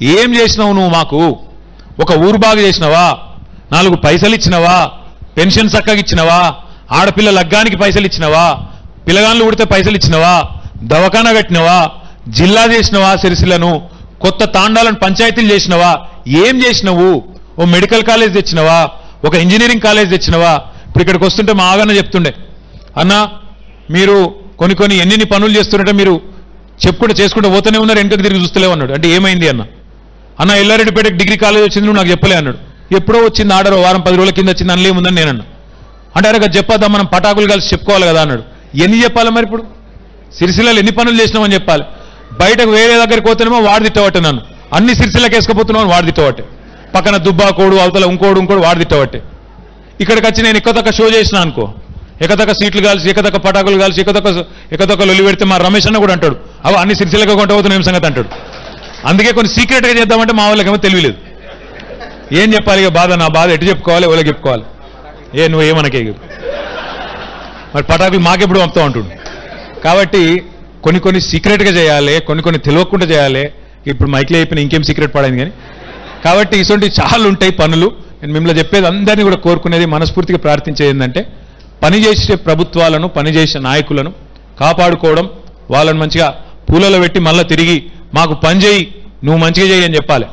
ఏం చేసినావు నువ్వు మాకు? ఒక ఊరు బాగు చేసినవా? నాలుగు పైసలు ఇచ్చినవా? పెన్షన్ చక్కగా ఇచ్చినవా? ఆడపిల్ల లగ్గానికి పైసలు ఇచ్చినవా? పిల్లగాన్లు ఉడితే పైసలు ఇచ్చినవా? దవాఖానా కట్టినవా? జిల్లా చేసినవా సిరిసిలను కొత్త తాండాలను పంచాయతీలు చేసినవా? ఏం చేసినవు? ఓ మెడికల్ కాలేజ్ తెచ్చినవా? ఒక ఇంజనీరింగ్ కాలేజ్ తెచ్చినవా? ఇప్పుడు ఇక్కడికి వస్తుంటే మా ఆగన్న చెప్తుండే అన్న మీరు కొన్ని కొన్ని ఎన్ని పనులు చేస్తుంటే మీరు చెప్పుకుంటూ చేసుకుంటూ పోతూనే ఉన్నారు వెనుకకు తిరిగి చూస్తలేవు అన్నాడు. అంటే ఏమైంది అన్న? అన్న ఎల్లారెడ్డిపేటకి డిగ్రీ కాలేజ్ వచ్చింది నువ్వు నాకు చెప్పలే అన్నాడు. ఎప్పుడో వచ్చింది ఆర్డర్ వారం పది రోజుల కింద వచ్చింది అందులో ఏముందని నేను అన్నా అంటే అరే చెప్పొద్దా మనం పటాకులు కలిసి చెప్పుకోవాలి కదా అన్నాడు. ఎన్ని చెప్పాలి మరి ఇప్పుడు? సిరిసిల్లలో ఎన్ని పనులు చేసినామని చెప్పాలి. బయటకు వేరే దగ్గరికి పోతేనేమో వాడు తిట్టవట్టే నన్ను. అన్ని సిరిసిల్లకి వేసుకుపోతున్నావు వాడు తిట్టవట్టే పక్కన దుబ్బాకోడు అవతల ఇంకోడు ఇంకోడు వాడు తిట్టవట్టే ఇక్కడికి వచ్చి నేను ఎక్కదొక్క షో చేసిన అనుకో. ఎక్కదొక్క సీట్లు కాల్సి ఎక్కదొక్క పటాకులు కాల్సి ఎక్కదొక్క ఎక్కదొక్క లొలి పెడితే మా రమేష్ అన్న కూడా అంటాడు. అవి అన్ని సిరిసిల్లగా కొంటపోతున్నాం ఏం సంగతి అంటాడు. అందుకే కొన్ని సీక్రెట్గా చేద్దామంటే మా వాళ్ళకేమో తెలియలేదు ఏం చెప్పాలి? ఇక బాధ నా బాధ ఎటు చెప్పుకోవాలి? ఎవరికి చెప్పుకోవాలి? ఏ నువ్వు ఏమనకే మరి పటాకులు మాకెప్పుడు పంపుతా ఉంటుండు కాబట్టి కొన్ని కొన్ని సీక్రెట్గా చేయాలి కొన్ని కొన్ని తెలియకుండా చేయాలి. ఇప్పుడు మైక్లో అయిపోయిన ఇంకేం సీక్రెట్ పడైంది కానీ. కాబట్టి ఇటువంటి చాలా ఉంటాయి పనులు. నేను మిమ్మల్ని చెప్పేది అందరినీ కూడా కోరుకునేది మనస్ఫూర్తిగా ప్రార్థించేది ఏంటంటే పనిచేసే ప్రభుత్వాలను పనిచేసే నాయకులను కాపాడుకోవడం వాళ్ళని మంచిగా పూలలో పెట్టి మళ్ళీ తిరిగి మాకు పని చేయి నువ్వు మంచిగా చేయి అని చెప్పాలి.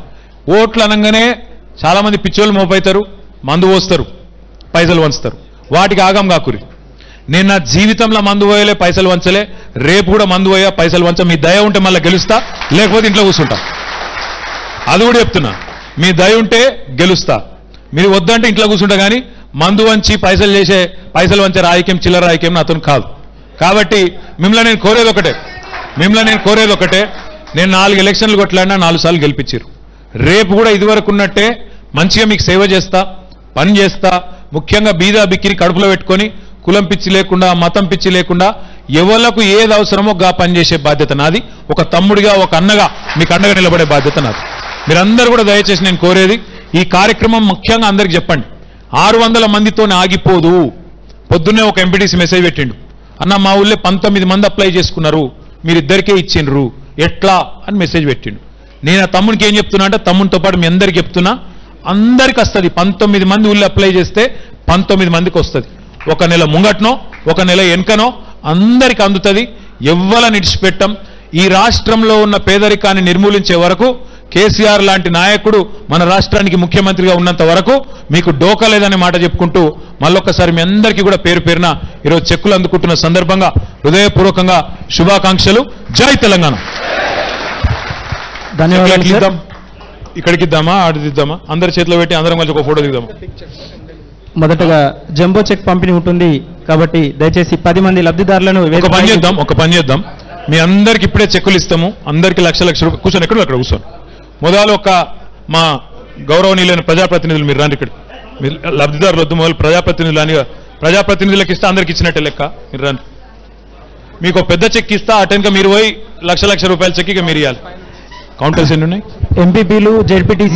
ఓట్లు అనగానే చాలామంది పిచ్చోళ్ళు మోపైతారు మందు పోస్తారు పైసలు వంచుతారు వాటికి ఆగం కాకురి. నేను నా జీవితంలో మందు పోయలే పైసలు వంచలే రేపు కూడా మందు పోయా పైసలు వంచ మీ దయ ఉంటే మళ్ళీ గెలుస్తా లేకపోతే ఇంట్లో కూర్చుంటా. అది కూడా చెప్తున్నా. మీ దయ ఉంటే గెలుస్తా. మీరు వద్దంటే ఇంట్లో కూర్చుంటా కానీ మందు వంచి పైసలు చేసే పైసలు వంచే రాయకేం చిల్లర రాయకేం నాతో కాదు. కాబట్టి మిమ్మల్ని నేను కోరేది ఒకటే. మిమ్మల్ని నేను కోరేది ఒకటే. నేను నాలుగు ఎలక్షన్లు కొట్లాడినా నాలుగు సార్లు గెలిపించారు. రేపు కూడా ఇదివరకు ఉన్నట్టే మంచిగా మీకు సేవ చేస్తా పని చేస్తా ముఖ్యంగా బీదా బిక్కిరి కడుపులో పెట్టుకొని కులం పిచ్చి లేకుండా మతం పిచ్చి లేకుండా ఎవలకు ఏది అవసరమో గా పని చేసే బాధ్యత నాది. ఒక తమ్ముడిగా ఒక అన్నగా మీకు అండగా నిలబడే బాధ్యత నాది. మీరందరూ కూడా దయచేసి నేను కోరేది ఈ కార్యక్రమం ముఖ్యంగా అందరికి చెప్పండి. ఆరు వందల మందితోనే ఆగిపోదు. పొద్దున్నే ఒక ఎంపీటీసీ మెసేజ్ పెట్టిండు. అన్న మా ఊళ్ళో పంతొమ్మిది మంది అప్లై చేసుకున్నారు. మీరిద్దరికే ఇచ్చిండ్రు. ఎట్లా అని మెసేజ్ పెట్టిండు. నేను ఆ తమ్మునికి ఏం చెప్తున్నా అంటే తమ్మునితో పాటు మీ అందరికి చెప్తున్నా అందరికి వస్తుంది. పంతొమ్మిది మంది ఊళ్ళో అప్లై చేస్తే పంతొమ్మిది మందికి వస్తుంది. ఒక నెల ముంగట్నో ఒక నెల వెనుకనో అందరికి అందుతుంది. ఎవ్వల నిడిచిపెట్టం. ఈ రాష్ట్రంలో ఉన్న పేదరికాన్ని నిర్మూలించే వరకు కేసీఆర్ లాంటి నాయకుడు మన రాష్ట్రానికి ముఖ్యమంత్రిగా ఉన్నంత వరకు మీకు డోకా లేదనే మాట చెప్పుకుంటూ మళ్ళొక్కసారి మీ అందరికీ కూడా పేరు పేరున ఈరోజు చెక్కులు అందుకుంటున్న సందర్భంగా హృదయపూర్వకంగా శుభాకాంక్షలు. జై తెలంగాణ. ధన్యవాదాలు సార్? ఇక్కడికి ఇద్దామా? ఆడికి ఇద్దామా? అందరి చేతిలో పెట్టి అందరం కలిసి ఒక ఫోటో దిగుదామా మొదటగా జంబో చెక్ పంపిణీ ఉంటుంది కాబట్టి దయచేసి పది మంది లబ్ధిదారులను ఒక పని చేద్దాం ఒక పని చేద్దాం. మీ అందరికి ఇప్పుడే చెక్కులు ఇస్తాము. అందరికి లక్ష లక్ష రూపాయలు. కూర్చొని ఎక్కడ అక్కడ కూర్చోండి. మొదలు ఒక మా గౌరవనీయులైన ప్రజాప్రతినిధులు మీరు రండి ఇక్కడ మీరు లబ్ధిదారులు వద్దు మొదలు ప్రజాప్రతినిధులు అని ప్రజాప్రతినిధులకు ఇస్తే అందరికి ఇచ్చినట్టే లెక్క. మీరు రండి. మీకు పెద్ద చెక్ ఇస్తా అటెన్గా మీరు పోయి లక్ష లక్ష రూపాయల చెక్ ఇక మీరు ఇవ్వాలి కౌంటర్స్ ఎన్ని ఉన్నాయి? ఎంపీపీలు జెడ్పీటీసీ